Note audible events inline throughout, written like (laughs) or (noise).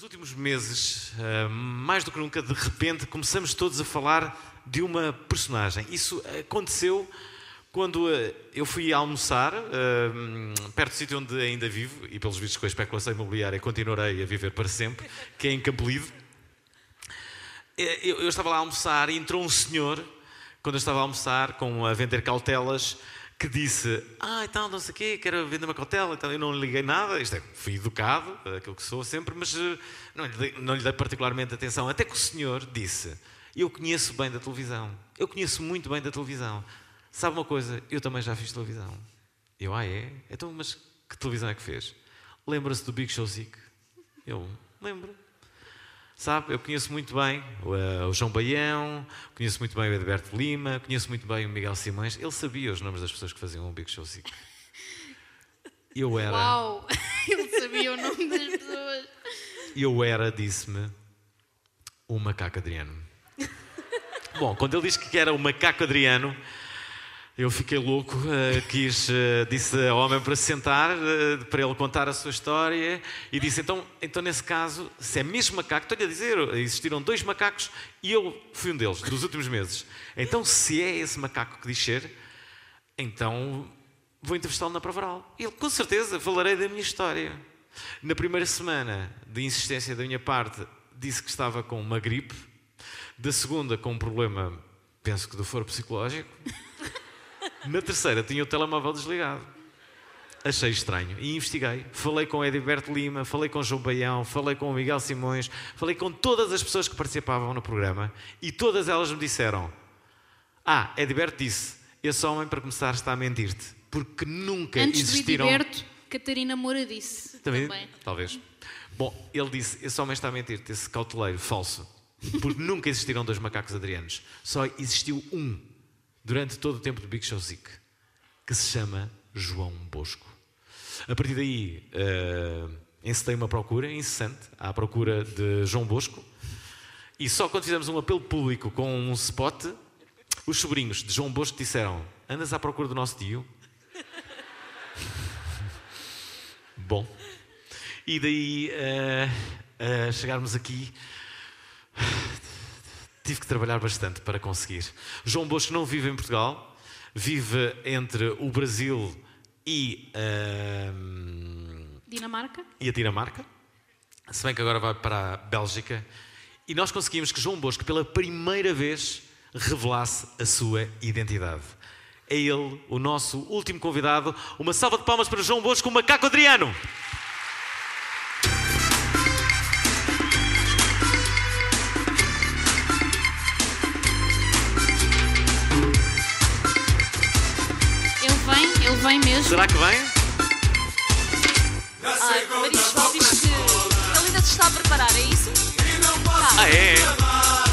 Nos últimos meses, eh, mais do que nunca, de repente, começamos todos a falar de uma personagem. Isso aconteceu quando eh, eu fui almoçar, eh, perto do sítio onde ainda vivo, e pelos vistos com a especulação imobiliária continuarei a viver para sempre, que é em Campolide. Eu estava lá a almoçar e entrou um senhor, quando eu estava a almoçar, com, a vender cautelas, que disse, ah, então, não sei o quê, quero vender uma cautela, então eu não liguei nada, isto é, fui educado, aquilo que sou sempre, mas eh, não lhe, dei, não lhe dei particularmente atenção, até que o senhor disse, eu conheço bem da televisão, eu conheço muito bem da televisão, sabe uma coisa, eu também já fiz televisão. Eu, ah é? Então, mas que televisão é que fez? Lembra-se do Big Show Zic? Eu, lembro. Sabe, eu conheço muito bem o, uh, o, João Baião, conheço muito bem o Edberto Lima, conheço muito bem o Miguel Simões. Ele sabia os nomes das pessoas que faziam o Big Show Sick. Eu era. Uau! (laughs) Ele sabia o nome das pessoas. Eu era, disse-me, o macaco Adriano. (laughs) Bom, quando ele disse que era o macaco Adriano, eu fiquei louco, uh, quis, uh, disse ao homem para se sentar, uh, para ele contar a sua história, e disse: então, então, nesse caso, se é mesmo macaco, estou-lhe a dizer, existiram dois macacos e eu fui um deles, dos últimos meses. Então, se é esse macaco que diz ser, então vou entrevistá-lo na prova oral. Ele, com certeza, falarei da minha história. Na primeira semana de insistência da minha parte, disse que estava com uma gripe, da segunda, com um problema, penso que do foro psicológico. Na terceira tinha o telemóvel desligado. Achei estranho e investiguei. Falei com Edilberto Lima, falei com João Baião, falei com o Miguel Simões, falei com todas as pessoas que participavam no programa e todas elas me disseram: Ah, Edilberto disse, esse homem para começar está a mentir-te, porque nunca Antes existiram. Antes Catarina Moura disse. Também? também? Talvez. Bom, ele disse: esse homem está a mentir-te, esse cauteleiro falso, porque nunca existiram dois macacos adrianos, só existiu um durante todo o tempo do Big Show Zik, que se chama João Bosco. A partir daí, uh, encetei uma procura incessante à procura de João Bosco, e só quando fizemos um apelo público com um spot, os sobrinhos de João Bosco disseram: Andas à procura do nosso tio? (laughs) Bom, e daí uh, uh, chegarmos aqui tive que trabalhar bastante para conseguir. João Bosco não vive em Portugal, vive entre o Brasil e uh, Dinamarca. E a Dinamarca. Se bem que agora vai para a Bélgica. E nós conseguimos que João Bosco, pela primeira vez, revelasse a sua identidade. É ele, o nosso último convidado. Uma salva de palmas para João Bosco, o macaco Adriano. Vem mesmo? Será que vem? Ai, Marisol diz que ele ainda se está a preparar, é isso? Ah, é?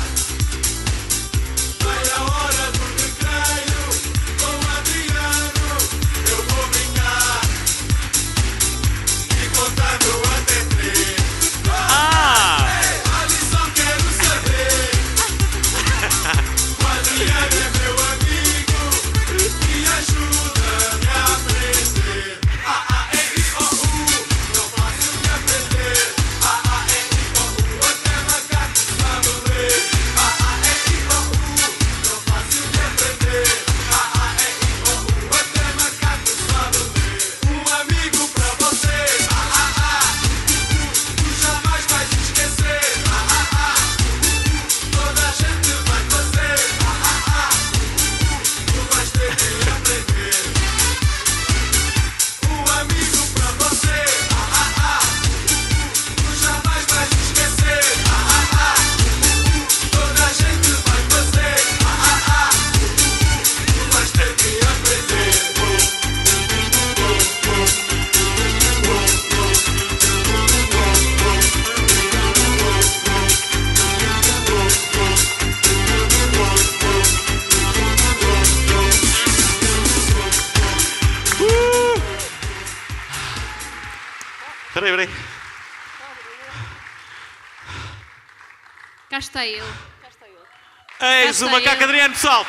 Eis o macaco Adriano, pessoal.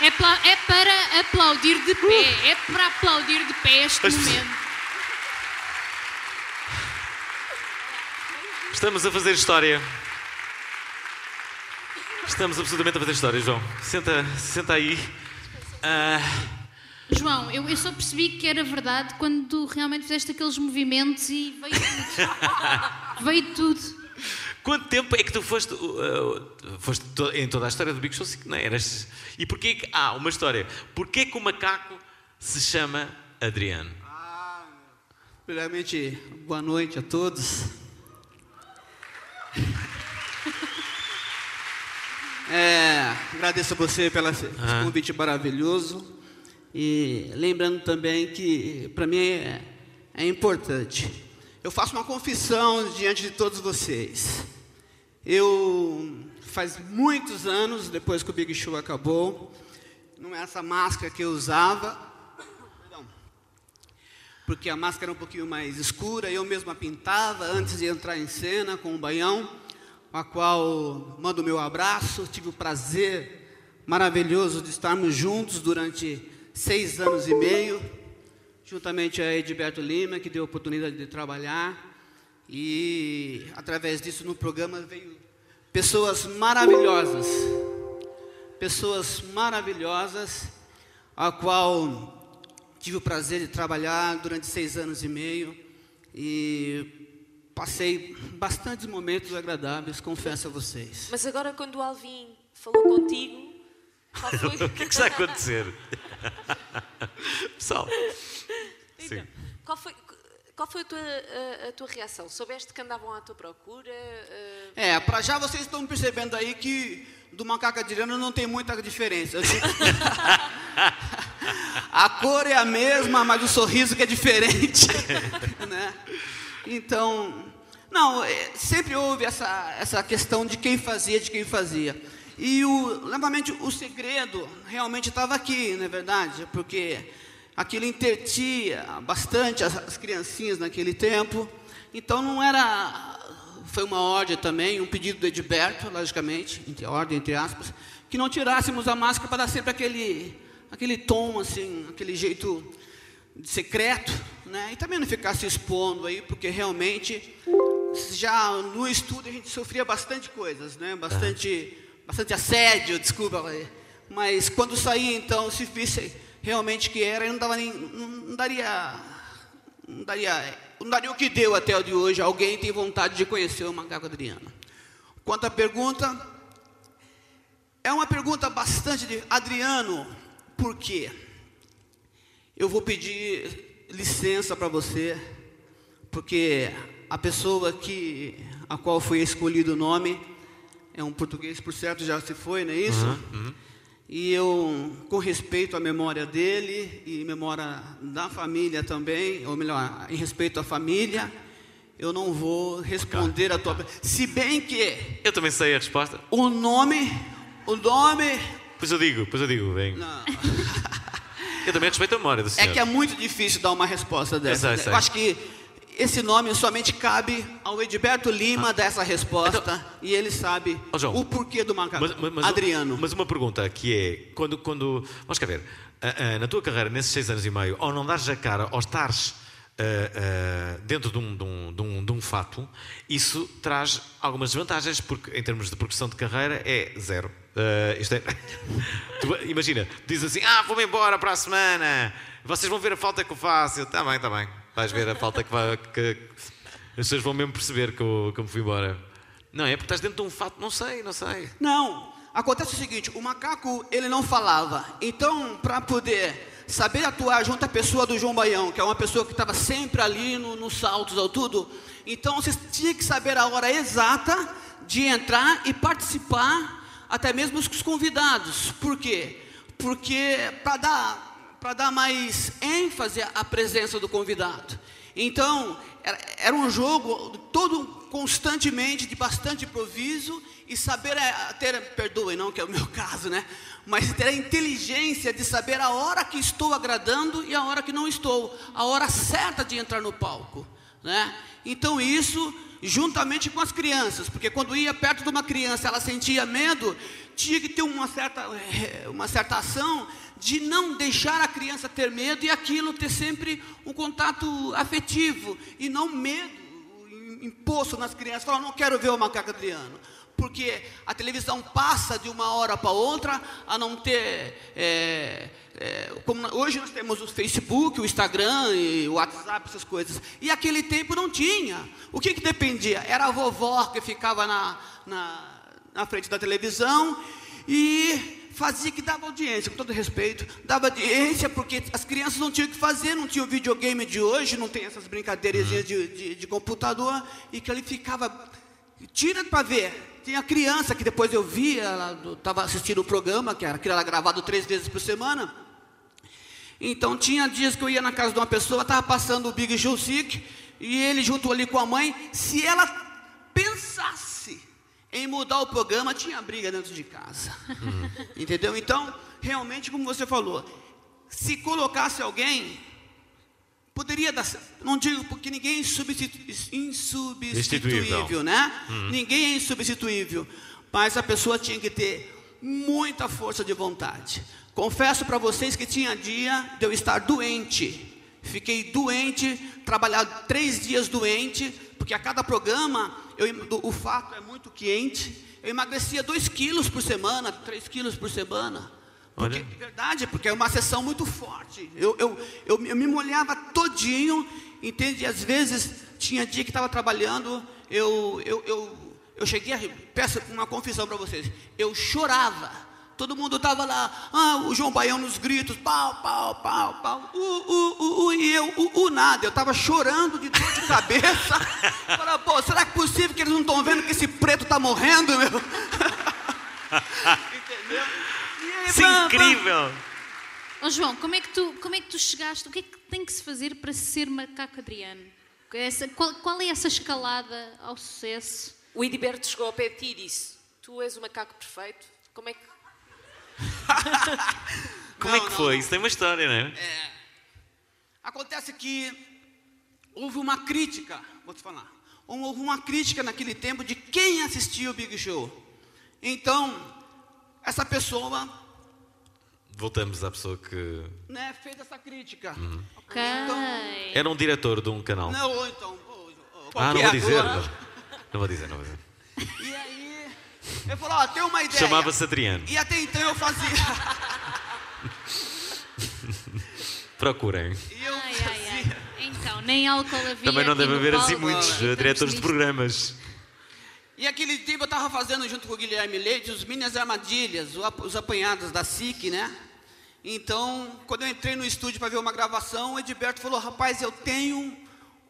É, é, para aplaudir de pé. É para aplaudir de pé este As momento. Estamos a fazer história. Estamos absolutamente a fazer história, João. Senta, senta aí. Ah, João, eu, eu só percebi que era verdade quando tu realmente fizeste aqueles movimentos e veio tudo. (laughs) veio tudo. Quanto tempo é que tu foste, uh, foste to- em toda a história do Big Show? Não é? Eras, e porquê que. Ah, uma história. Porquê que o macaco se chama Adriano? Primeiramente, boa noite a todos. (laughs) É, agradeço a você pelo Ah. convite maravilhoso. E lembrando também que para mim é, é importante. Eu faço uma confissão diante de todos vocês. Eu faz muitos anos, depois que o Big Show acabou, não é essa máscara que eu usava. Porque a máscara era um pouquinho mais escura, eu mesma pintava antes de entrar em cena com o Baião, a qual mando meu abraço, tive o prazer maravilhoso de estarmos juntos durante seis anos e meio, juntamente a Edberto Lima, que deu a oportunidade de trabalhar, e através disso no programa veio pessoas maravilhosas, pessoas maravilhosas, a qual tive o prazer de trabalhar durante seis anos e meio e passei bastantes momentos agradáveis, confesso a vocês. Mas agora, quando o Alvin falou contigo, qual foi? (laughs) O que é que está a acontecer? (laughs) Pessoal. Então, qual foi, qual foi a, tua, a- a tua reação? Soubeste que andavam à tua procura? eh, É, para já vocês estão percebendo aí que do macaco adriano não tem muita diferença. (laughs) A cor é a mesma, mas o sorriso que é diferente, (laughs) né? Então, não, é, sempre houve essa, essa questão de quem fazia, de quem fazia. E o, novamente, o segredo realmente estava aqui, não é verdade? Porque aquilo intertia bastante as, as criancinhas naquele tempo. Então não era. Foi uma ordem também, um pedido do Edberto, logicamente, entre, ordem entre aspas, que não tirássemos a máscara para dar sempre aquele, aquele tom, assim, aquele jeito secreto, né? E também não ficar se expondo aí, porque realmente já no estúdio a gente sofria bastante coisas, né? Bastante, bastante assédio, desculpa, mas quando saía então, se visse realmente que era, não dava nem, não, daria, não daria, não daria o que deu até o de hoje. Alguém tem vontade de conhecer o macaco Adriano? Quanto à pergunta, é uma pergunta bastante de Adriano, por quê? Eu vou pedir licença para você, porque a pessoa que a qual foi escolhido o nome é um português, por certo, já se foi, não é isso? E eu, com respeito à memória dele e memória da família também, ou melhor, em respeito à família, eu não vou responder a tua. Se bem que Eu também sei a resposta. o nome, o nome Pois eu digo, pois eu digo, não, Eu também respeito a memória do É senhor. que é muito difícil dar uma resposta dessa. sei, sei. Eu acho que esse nome somente cabe ao Edberto Lima dar essa resposta e ele sabe Ó, João, o porquê do macaco. Mas, mas- mas- Adriano. Mas uma pergunta que é, quando, quando vamos cá ver, ah, ah, na tua carreira, nesses seis anos e meio, ao não dares a cara, ao estares ah, ah, dentro de um, de, um, de, um, de um fato, isso traz algumas desvantagens, porque em termos de progressão de carreira é zero. Ah, isto é... (laughs) Tu, imagina, diz assim, ah, vou-me embora para a semana, vocês vão ver a falta que eu faço. Está bem, está bem, vais ver a falta que, vai, que as pessoas vão mesmo perceber que eu, que eu me fui embora. Não é porque estás dentro de um fato, não sei, não sei. Não, acontece o seguinte, o macaco ele não falava. Então, para poder saber atuar junto à pessoa do João Baião, que é uma pessoa que estava sempre ali no, nos saltos ou tudo, então você tinha que saber a hora exata de entrar e participar, até mesmo os convidados. Por quê? Porque para dar, para dar mais ênfase à presença do convidado. Então, era, um jogo todo constantemente de bastante improviso e saber é, ter, perdoem, não que é o meu (laughs) caso, né? Mas ter a inteligência de saber a hora que estou agradando e a hora que não estou, a hora certa de entrar no palco, né? Então isso juntamente com as crianças, porque quando ia perto de uma criança, ela sentia medo, tinha que ter uma certa, eh, uma certa ação de não deixar a criança ter medo e aquilo ter sempre um contato afetivo e não medo imposto nas crianças, falaram, não quero ver o macaco Adriano. Porque a televisão passa de uma hora para outra a não ter. é, é, como hoje nós temos o Facebook, o Instagram, e o WhatsApp, essas coisas. E aquele tempo não tinha. O que, que dependia? Era a vovó que ficava na, na, na frente da televisão e fazia que dava audiência, com todo respeito, dava audiência porque as crianças não tinham o que fazer, não tinha o videogame de hoje, não tem essas brincadeiras de, de, de computador, e que ele ficava, tira para ver. Tinha criança que depois eu via, ela estava assistindo o programa, que era, que era gravado três vezes por semana. Então tinha dias que eu ia na casa de uma pessoa, estava passando o Big Show Sick, e ele junto ali com a mãe, se ela pensasse em mudar o programa, tinha briga dentro de casa. Entendeu? Então, realmente, como você falou, se colocasse alguém, poderia dar. Não digo porque ninguém é insubstitu- insubstituível, Substituível. né? Ninguém é insubstituível. Mas a pessoa tinha que ter muita força de vontade. Confesso para vocês que tinha dia de eu estar doente. Fiquei doente, trabalhar três dias doente, porque a cada programa eu, o fato é muito quente. Eu emagrecia 2 quilos por semana, 3 quilos por semana. Porque, Olha. de verdade, porque é uma sessão muito forte. Eu, eu, eu, eu me molhava todinho, entende? E às vezes tinha dia que estava trabalhando, eu, eu, eu, eu cheguei a. Peço uma confissão para vocês. Eu chorava. Todo mundo estava lá, ah, o João Baião nos gritos, pau, pau, pau, pau, uh, uh, uh, e eu, uh, nada. Eu estava chorando de dor de cabeça. (laughs) Falei, pô, será que é possível que eles não estão vendo que esse preto está morrendo, meu? (laughs) Entendeu? E aí, Isso é incrível! Ó João, como é, que tu, como é que tu chegaste? O que é que tem que se fazer para ser macaco Adriano? Essa- qual, qual é essa escalada ao sucesso? O Ediberto chegou ao pé de ti e disse: Tu és o macaco perfeito. Como é que. (laughs) Como é Não, que não, foi? não. Isso tem uma história, não é? Acontece que houve uma crítica, vou te falar. Houve uma crítica naquele tempo de quem assistia o Big Show. Então, essa pessoa Voltamos à pessoa que. né, fez essa crítica. Ok. Era um diretor de um canal. Não, ou então. ou- ou ah, não vou dizer. Não, não vou dizer, não vou dizer. E aí, ele falou: Ó, tem uma ideia. Chamava-se Adriano. E até então eu fazia. (laughs) Procurem. e eu Ai, ai, fazia. ai. Então, nem álcool havia. Também não deve haver assim muitos eh, Estamos diretores de programas. E aquele tempo eu estava fazendo junto com o Guilherme Leite os Minas Armadilhas, os apanhados da SIC, né? Então, quando eu entrei no estúdio para ver uma gravação, o Edberto falou: Rapaz, eu tenho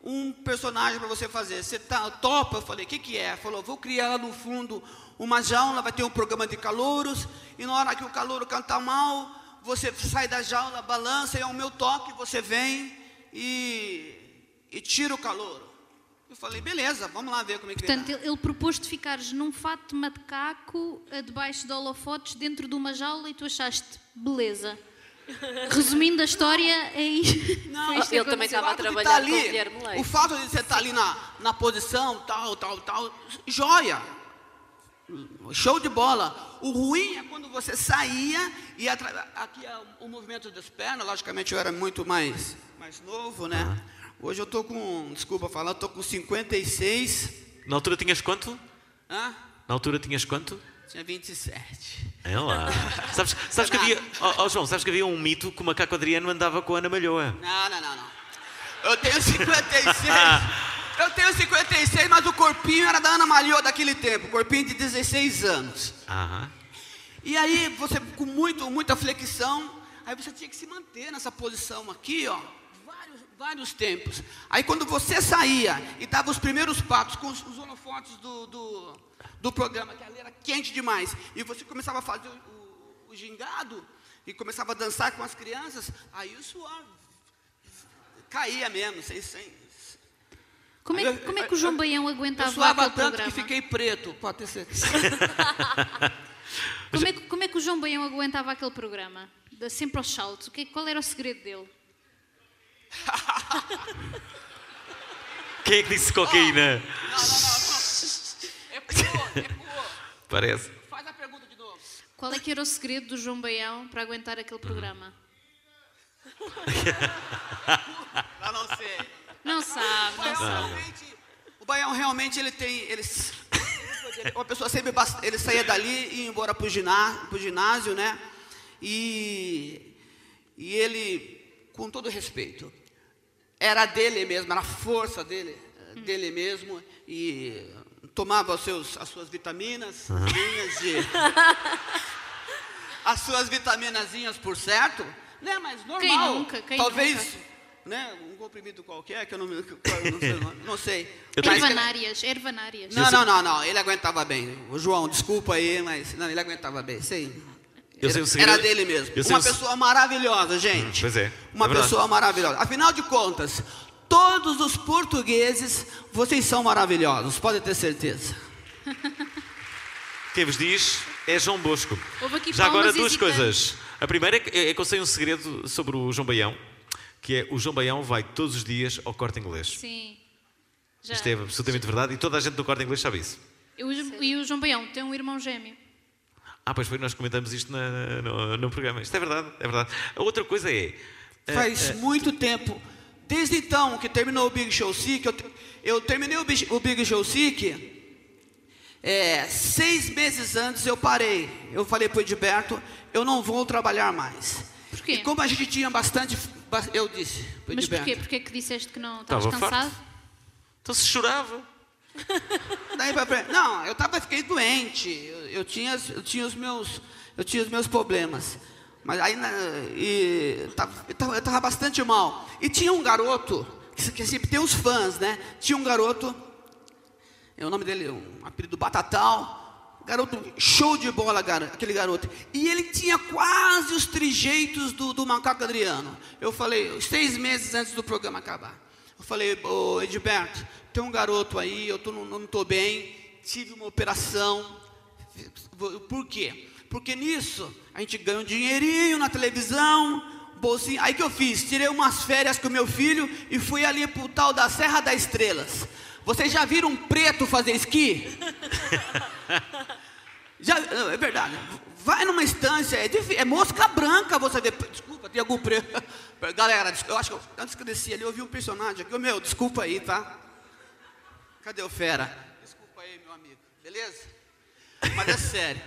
um personagem para você fazer. Você tá, topa? Eu falei: O que, que é? Falou: Vou criar lá no fundo uma jaula, vai ter um programa de calouros, e na hora que o calouro cantar mal, você sai da jaula, balança, e é o meu toque, você vem e, e tira o calouro. Eu falei, beleza, vamos lá ver como é que Portanto, ele, ele propôs-te ficares num fato de macaco eh, debaixo de holofotes dentro de uma jaula e tu achaste beleza. Resumindo a história, é (laughs) isto. Não, ele também estava a de trabalhar tá com o Guilherme Leite. O fato de você estar ali na, na posição, tal, tal, tal, joia. Show de bola. O ruim é quando você saía e atra- aqui é o movimento das pernas, logicamente eu era muito mais, mais novo, né? Hoje eu tô com, desculpa falar, eu tô com 56, Na altura tinhas quanto? hã? Na altura tinhas quanto? Tinha 27. É lá. (laughs) sabes, sabes que havia. Ó ó, João, sabes que havia um mito que o macaco Adriano andava com a Ana Malhoa. Não, não, não, não. Eu tenho 56. (laughs) eu tenho 56, mas o corpinho era da Ana Malhô daquele tempo, corpinho de 16 anos. Aham. E aí você com muito, muita flexão, aí você tinha que se manter nessa posição aqui, ó, vários, vários tempos. Aí quando você saía e dava os primeiros passos com os, os holofotes do, do, do programa, que ali era quente demais, e você começava a fazer o, o- o gingado e começava a dançar com as crianças, aí o suor caía mesmo, sem, sem, Como é, que- como é que o João Baião eu aguentava suava aquele tanto programa? que fiquei preto, pode ter certeza. Como é, que, como é que o João Baião aguentava aquele programa? Da- sempre aos saltos. Qual era o segredo dele? (laughs) Quem é que disse cocaína? Não, não, não, não. Ecoou, ecoou. Parece. Faz a pergunta de novo. Qual é que era o segredo do João Baião para aguentar aquele programa? (laughs) Eu não sei. Não sabe, não Foi sabe. realmente O Baião realmente ele tem. Ele, (coughs) uma pessoa sempre. Ele saía dali e ia embora ginásio, pro ginásio né? E, e ele, com todo respeito, era dele mesmo, era a força dele, dele mesmo. E tomava os seus, as suas vitaminas, vinhas de. (laughs) as suas vitaminazinhas por certo, né? Mas normal. Quem nunca? Quem Talvez, nunca? Né? Um comprimido qualquer que eu não, me- (laughs) que eu não sei, o nome, não sei. Ervanárias, ervanárias. não, não, não, não. Ele aguentava bem. O João, desculpa aí, mas não, ele aguentava bem. Sei. Eu Era, sei era dele mesmo. eu sei Uma o pessoa maravilhosa, gente. Pois é, Uma é pessoa maravilhosa. Afinal de contas, todos os portugueses, vocês são maravilhosos, pode ter certeza. (laughs) Quem vos diz é João Bosco. Já agora duas coisas. A primeira é que, é que eu sei um segredo sobre o João Baião, que é o João Baião vai todos os dias ao corte inglês. Sim. Já. Isto é absolutamente verdade e toda a gente do corte inglês sabe isso. E o- E o João Baião tem um irmão gêmeo. Ah, pois foi, nós comentamos isto na- no, no programa. Isto é verdade, é verdade. A outra coisa é. eh, Faz eh, muito tempo. Desde então que terminou o Big Show Sick, eu, eu terminei o Big, o Big Show Sick. é, seis meses antes eu parei. Eu falei para o Edberto, eu não vou trabalhar mais. Por quê? E como a gente tinha bastante. Eu disse o Mas porquê? Porquê que disseste que não estavas Estava cansado? farto. Então se chorava. (laughs) Daí pra frente. Não, eu tava, fiquei doente. Eu, eu tinha, eu tinha os meus, eu tinha os meus problemas. Mas aí na- e, tava- eu, tava, eu tava bastante mal. E tinha um garoto, que, que sempre tem os fãs, né? Tinha um garoto, é o nome dele, um apelido Batatal. Garoto, show de bola, aquele garoto. E ele tinha quase os trejeitos do, do macaco Adriano. Eu falei, seis meses antes do programa acabar. Eu falei, ô Edberto, tem um garoto aí, eu tô, não, tô bem, tive uma operação. Por quê? Porque nisso a gente ganha um dinheirinho na televisão, bolsinho. Aí que eu fiz? Tirei umas férias com meu filho e fui ali pro tal da Serra das Estrelas. Vocês já viram um preto fazer esqui? (laughs) Já, é verdade. Vai numa estância, é, é mosca branca você vê. Desculpa, tem algum preto. (laughs) Galera, eu acho que eu, antes que eu desci ali, eu vi um personagem aqui. Meu, desculpa aí, tá? Cadê o fera? Desculpa aí, meu amigo. Beleza? Mas é sério.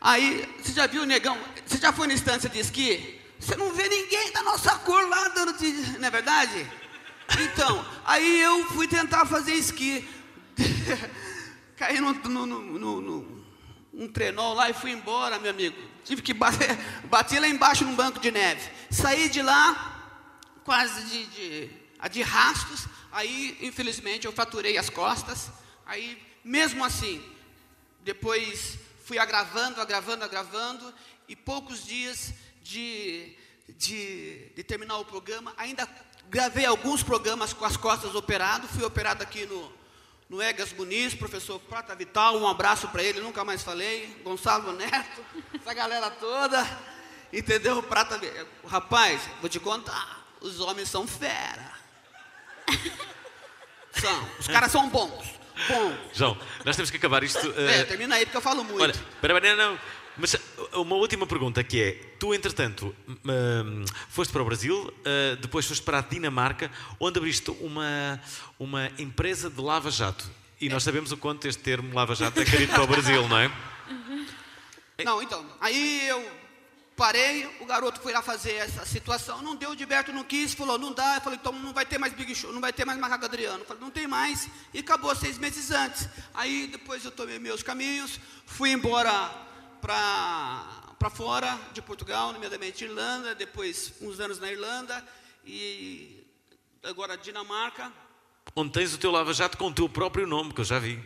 Aí, você já viu o negão? Você já foi na estância de esqui? Você não vê ninguém da nossa cor lá dando. Não é verdade? Então, aí eu fui tentar fazer esqui. (laughs) Caí no, no, no, no- um trenó lá e fui embora, meu amigo. Tive que bater, (laughs) bati lá embaixo num banco de neve. Saí de lá, quase de, de, a de rastos. Aí, infelizmente, eu fraturei as costas. Aí, mesmo assim, depois fui agravando, agravando, agravando. E poucos dias de, de, de terminar o programa, ainda gravei alguns programas com as costas operado. Fui operado aqui no, no Egas Muniz, professor Prata Vital. Um abraço para ele, nunca mais falei. Gonçalo Neto, (laughs) essa galera toda. Entendeu? Prata, rapaz, vou te contar, os homens são fera. (laughs) São, os caras são bons. Bons. João, nós temos que acabar isto. eh, É, termina aí porque eu falo muito. Olha, espera, não, não. Mas uh, uma última pergunta que é: tu, entretanto, foste para o Brasil, uh, depois foste para a Dinamarca, onde abriste uma, uma empresa de lava-jato. E nós sabemos o quanto este termo lava-jato é querido para o Brasil, não é? Não, então, aí eu parei, o garoto foi lá fazer essa situação, não deu, o Gilberto não quis, falou, não dá, eu falei, então não vai ter mais Big Show, não vai ter mais Macaco Adriano. Eu falei, não tem mais, e acabou seis meses antes. Aí depois eu tomei meus caminhos, fui embora para fora de Portugal, nomeadamente Irlanda, depois uns anos na Irlanda, e agora Dinamarca, Onde tens o teu lava-jato com o teu próprio nome, que eu já vi.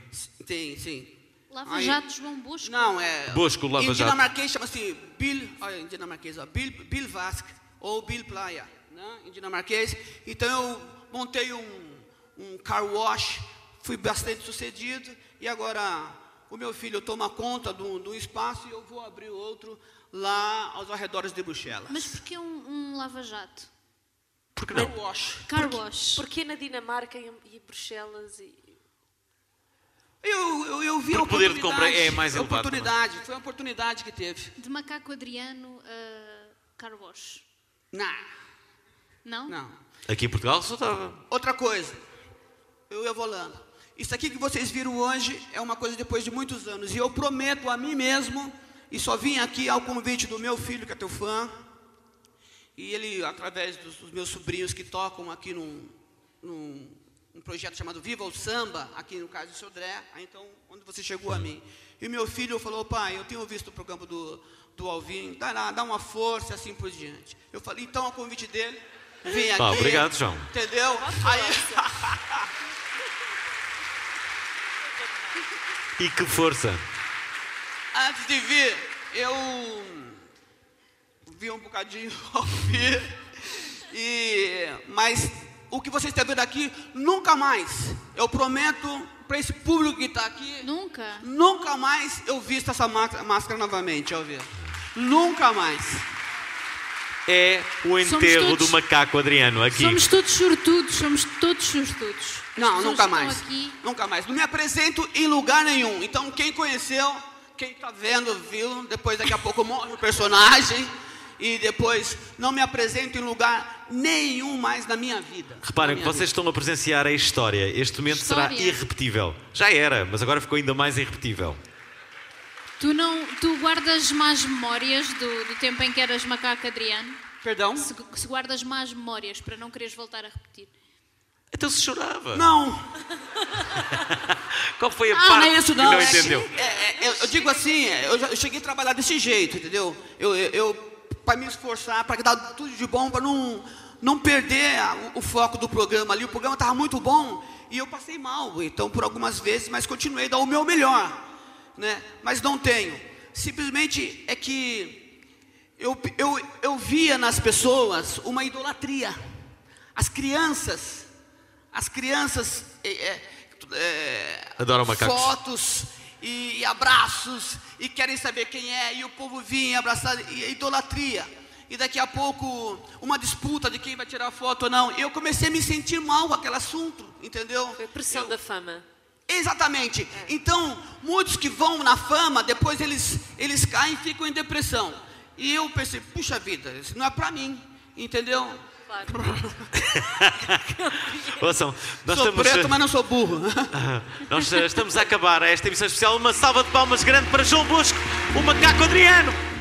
tem, sim. Lava Aí- Jato João Bosco. Não, é. Bosco, Lava Em dinamarquês chama-se Bill. Olha, em dinamarquês, ó. Bill, Bill Vask ou Bill Playa, né? Em dinamarquês. Então eu montei um, um car wash, fui bastante sucedido e agora o meu filho toma conta do, do espaço e eu vou abrir outro lá aos arredores de Bruxelas. Mas porquê um, um Lava Jato? Por que car não? wash. Car wash. Porquê na Dinamarca e e Bruxelas? E... Eu, eu, eu vi Porque a o poder de oportunidade. compra é mais elevado, oportunidade, foi uma oportunidade que teve. De Macaco Adriano a Car Wash. Não, Não? não. Aqui em Portugal só estava. Outra coisa, eu ia volando. Isso aqui que vocês viram hoje é uma coisa depois de muitos anos. E eu prometo a mim mesmo, e só vim aqui ao convite do meu filho, que é teu fã, e ele, através dos, dos meus sobrinhos que tocam aqui num, num um projeto chamado Viva o Samba, aqui no caso do seu Dré, aí então, onde você chegou a mim. E meu filho falou, pai, eu tenho visto o programa do, do Alvin, dá, dá uma força assim por diante. Eu falei, então, a convite dele, vem aqui. Pá, obrigado, João. Entendeu? Aí, (laughs) E que força. antes de vir, eu vi um bocadinho (laughs) ouvir. E, mas o que vocês estão vendo aqui, nunca mais, eu prometo para esse público que está aqui, Nunca. nunca mais eu visto essa máscara, máscara novamente, ao ver. Nunca mais. É o enterro todos- do macaco Adriano aqui. Somos todos sortudos, somos todos sortudos. Não, nunca mais. Aqui, Nunca mais. Não me apresento em lugar nenhum. Então, quem conheceu, quem está vendo, viu. Depois, daqui a pouco, morre o personagem. E depois, não me apresento em lugar nenhum mais na minha vida. Reparem minha vocês estão a presenciar a história. Este momento será História. irrepetível. Já era, mas agora ficou ainda mais irrepetível. Tu, não, tu guardas más memórias do, do tempo em que eras macaco Adriano? Perdão? Se, se guardas más memórias para não quereres voltar a repetir. Então se chorava. Não. (laughs) Qual foi a Ah, parte não é isso que não. não É entendeu? é- é- eu, eu digo assim, é, eu, já- eu cheguei a trabalhar desse jeito, entendeu? Eu, eu, eu para me esforçar, para dar tudo de bom, para não, não perder a- o, o foco do programa ali. O programa estava muito bom e eu passei mal, então por algumas vezes, mas continuei a dar o meu melhor, né? Mas não tenho. Simplesmente é que eu, eu, eu via nas pessoas uma idolatria. As crianças, as crianças é, é, é, Adoram macacos. fotos e, e abraços e querem saber quem é e o povo vinha abraçar e idolatria e daqui a pouco uma disputa de quem vai tirar foto ou não eu comecei a me sentir mal com aquele assunto entendeu Foi a pressão Eu- da fama. Exatamente. Então, muitos que vão na fama, depois eles, eles caem e ficam em depressão. E eu pensei, puxa vida, isso não é pra mim, entendeu? Claro. (laughs) Ouçam, nós sou estamos, preto, mas não sou burro. (laughs) nós eh, estamos a acabar esta emissão especial. Uma salva de palmas grande para João Bosco, o macaco Adriano.